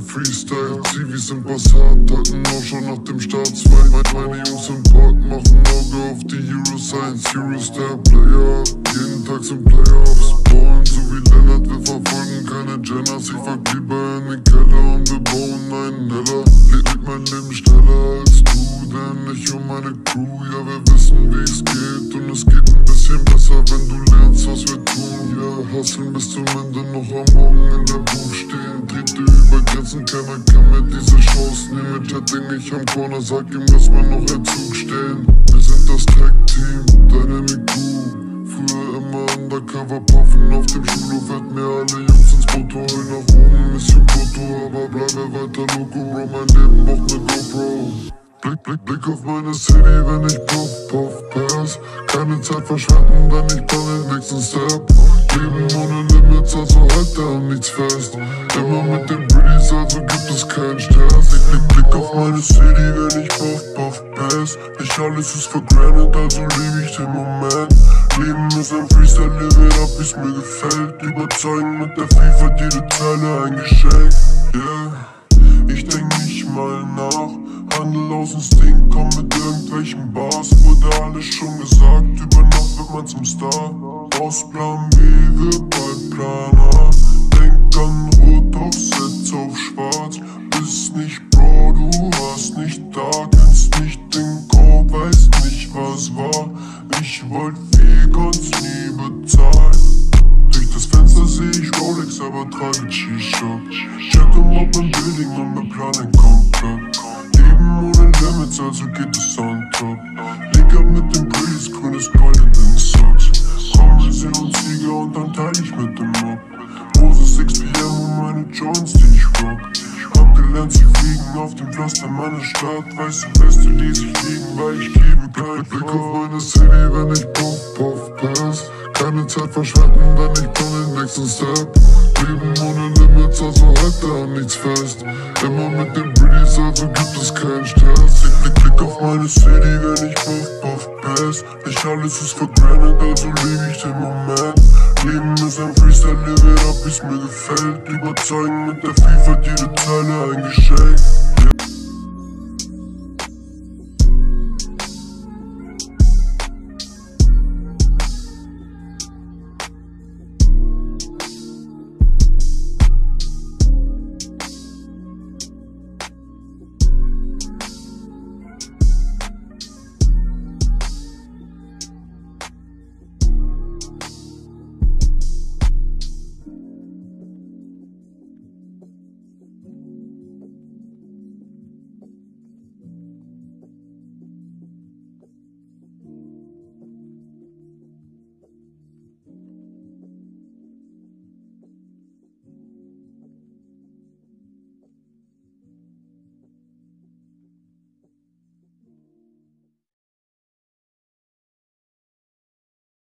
Freestyle. Zivis sind Passat, hatten auch schon nach dem Start zwei. Meine Jungs im Park machen Auge auf die Euroscience. Eurostar Player, jeden Tag sind Playoffs. Ballen so wie Lennart, wir verfolgen keine Jenners. Ich lieber in den Keller und wir bauen einen Neller. Lebt mein Leben schneller als du, denn ich und meine Crew, ja, wir wissen, wie es geht. Und hustlen bis zum Ende noch am Morgen in der Buch stehen. Trete über Grenzen, keiner kann mir diese Chance nehmen. Chatting ich am Corner, sag ihm, dass wir noch ein Zug stehen. Wir sind das Tag-Team, Dynamic Crew. Früher immer undercover puffen auf dem Schulhof, hätten mir alle Jungs ins Foto, heul nach oben, Mission Foto, aber bleibe weiter loco, Bro, mein Leben braucht ne GoPro. Blick, Blick, Blick auf meine City, wenn ich puff, puff, pass. Keine Zeit verschwenden, denn ich plan den nächsten Step. Leben ohne Limits, also halt an nichts fest. Immer mit den Briddies, also gibt es keinen Stress. Ich blick, Blick auf meine City, wenn ich puff, puff, pass. Nicht alles ist for granted, also lebe ich den Moment. Leben ist ein Freestyle, live it up, wie's mir gefällt. Überzeugen mit der FIFA, jede Zeile ein Geschenk. Yeah, ich denk nicht mal nach. Handel aus Instinkt, komm mit irgendwelchen Bars. Wurde alles schon gesagt, über Nacht wird man zum Star. Aus Plan B wird bald Plan A. Denk an Rot auf Setz auf Schwarz. Bist nicht Bro, du warst nicht da. Kennst nicht den Code, weißt nicht was war. Ich wollt viel, konnt's nie bezahlen. Durch das Fenster seh ich Rolex, aber trage G-Shock. Check em up im Building und wir planen komplett. Leben ohne Limits, also geht es on top. Leg ab mit den Breeze, grünes Gold in den Socks. Sehen uns Sieger und dann teil ich mit dem Mob. Hose 6pm und meine Joints, die ich rock. Hab gelernt zu fliegen auf dem Pflaster meiner Stadt. Weiße Weste ließ ich liegen, weil ich liebe Blick, Blick auf meine City, wenn ich. Keine Zeit verschwenden, denn ich plan den nächsten Step. Leben ohne Limits, also halt da an nichts fest. Immer mit den Briddies, also gibt es keinen Stress. Ich blick, blick auf meine City, wenn ich puff, puff, pass. Nicht alles ist for granted, also lebe ich den Moment. Leben ist ein Freestyle, live it up, wie's mir gefällt. Überzeugen mit der FIFA, jede Zeile ein Geschenk.